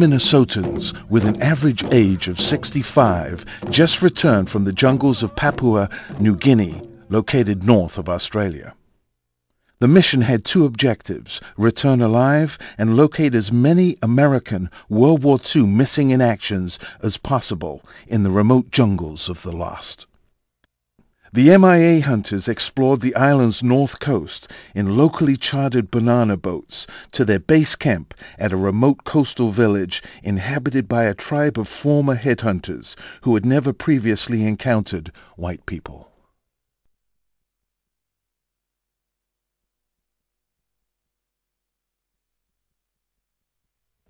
Minnesotans with an average age of 65 just returned from the jungles of Papua New Guinea, located north of Australia. The mission had two objectives, return alive and locate as many American World War II missing in actions as possible in the remote jungles of the lost. The MIA hunters explored the island's north coast in locally chartered banana boats to their base camp at a remote coastal village inhabited by a tribe of former headhunters who had never previously encountered white people.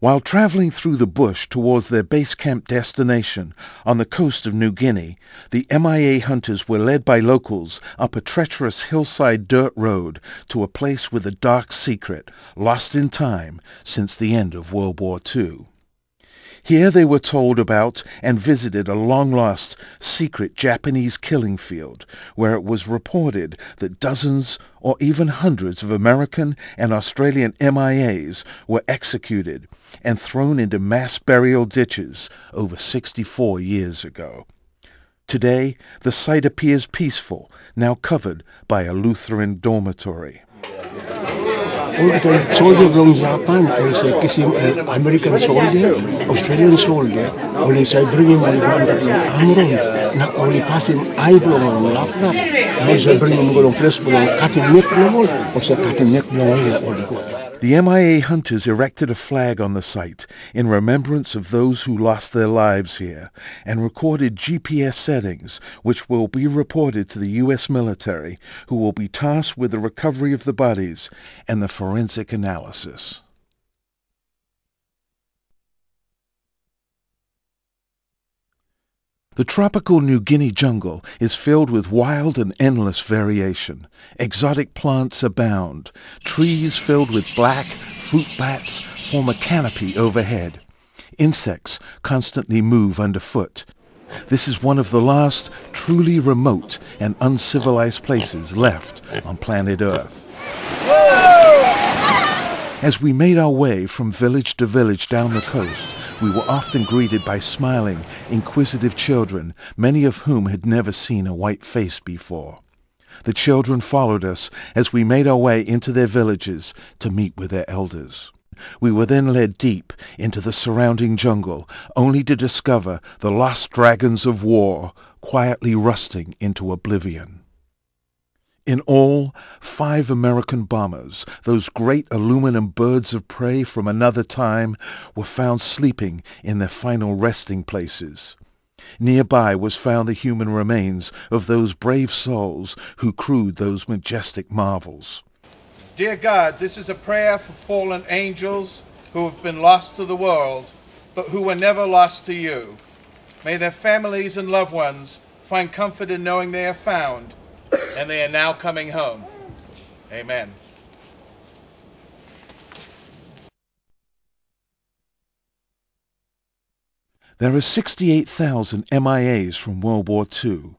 While traveling through the bush towards their base camp destination on the coast of New Guinea, the MIA hunters were led by locals up a treacherous hillside dirt road to a place with a dark secret, lost in time since the end of World War II. Here they were told about and visited a long-lost secret Japanese killing field where it was reported that dozens or even hundreds of American and Australian MIAs were executed and thrown into mass burial ditches over 64 years ago. Today, the site appears peaceful, now covered by a Lutheran dormitory. All the soldier from Japan, also kissing an American soldier, Australian soldier, only say bringing my wonderful Amron, not only passing eye from on lap lap, also bringing go place for cutting neck no more, also cutting neck no more, all the good. The MIA hunters erected a flag on the site in remembrance of those who lost their lives here and recorded GPS settings which will be reported to the U.S. military who will be tasked with the recovery of the bodies and the forensic analysis. The tropical New Guinea jungle is filled with wild and endless variation. Exotic plants abound. Trees filled with black fruit bats form a canopy overhead. Insects constantly move underfoot. This is one of the last truly remote and uncivilized places left on planet Earth. As we made our way from village to village down the coast, we were often greeted by smiling, inquisitive children, many of whom had never seen a white face before. The children followed us as we made our way into their villages to meet with their elders. We were then led deep into the surrounding jungle, only to discover the lost dragons of war quietly rusting into oblivion. In all, five American bombers, those great aluminum birds of prey from another time, were found sleeping in their final resting places. Nearby was found the human remains of those brave souls who crewed those majestic marvels. Dear God, this is a prayer for fallen angels who have been lost to the world, but who were never lost to you. May their families and loved ones find comfort in knowing they are found and they are now coming home. Amen. There are 68,000 MIAs from World War II.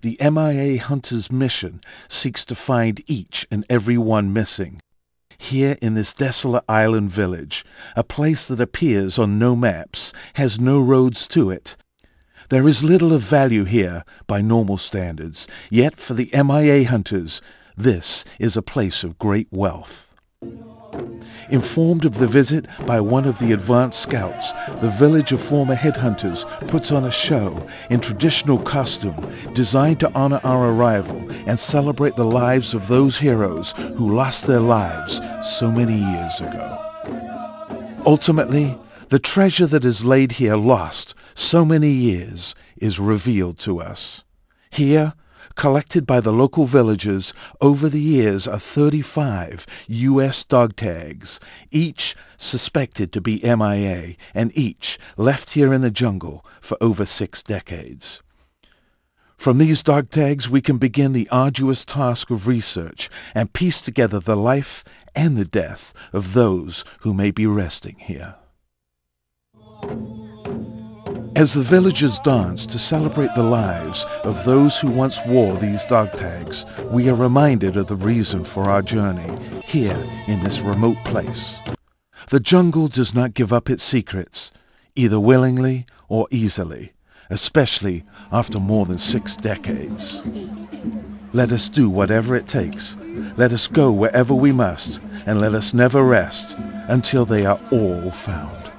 The MIA Hunter's mission seeks to find each and every one missing. Here in this desolate island village, a place that appears on no maps, has no roads to it, there is little of value here by normal standards, yet for the MIA hunters, this is a place of great wealth. Informed of the visit by one of the advanced scouts, the village of former headhunters puts on a show in traditional costume designed to honor our arrival and celebrate the lives of those heroes who lost their lives so many years ago. Ultimately, the treasure that is laid here lost so many years is revealed to us. Here, collected by the local villagers over the years are 35 U.S. dog tags, each suspected to be MIA and each left here in the jungle for over six decades. From these dog tags we can begin the arduous task of research and piece together the life and the death of those who may be resting here. As the villagers dance to celebrate the lives of those who once wore these dog tags, we are reminded of the reason for our journey here in this remote place. The jungle does not give up its secrets. either willingly or easily, especially after more than six decades. Let us do whatever it takes. Let us go wherever we must, and let us never rest until they are all found.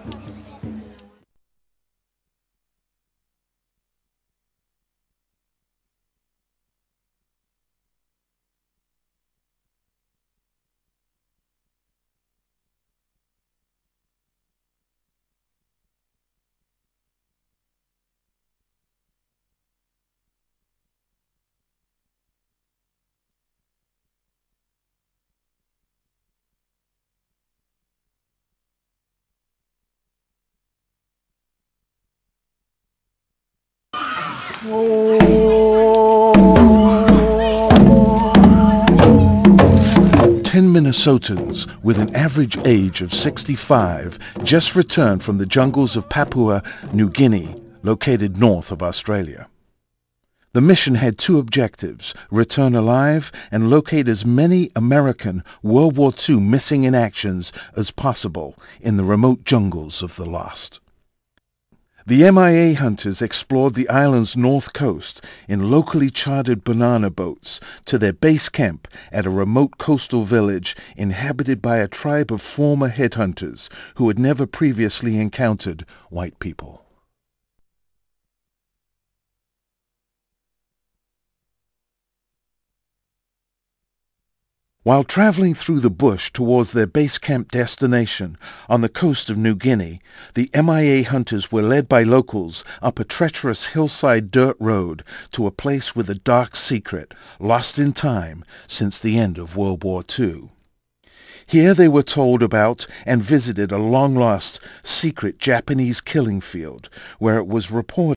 Ten Minnesotans with an average age of 65 just returned from the jungles of Papua New Guinea, located north of Australia. The mission had two objectives, return alive and locate as many American World War II missing in actions as possible in the remote jungles of the lost. The MIA hunters explored the island's north coast in locally chartered banana boats to their base camp at a remote coastal village inhabited by a tribe of former headhunters who had never previously encountered white people. While traveling through the bush towards their base camp destination on the coast of New Guinea, the MIA hunters were led by locals up a treacherous hillside dirt road to a place with a dark secret, lost in time since the end of World War II. Here they were told about and visited a long-lost secret Japanese killing field where it was reported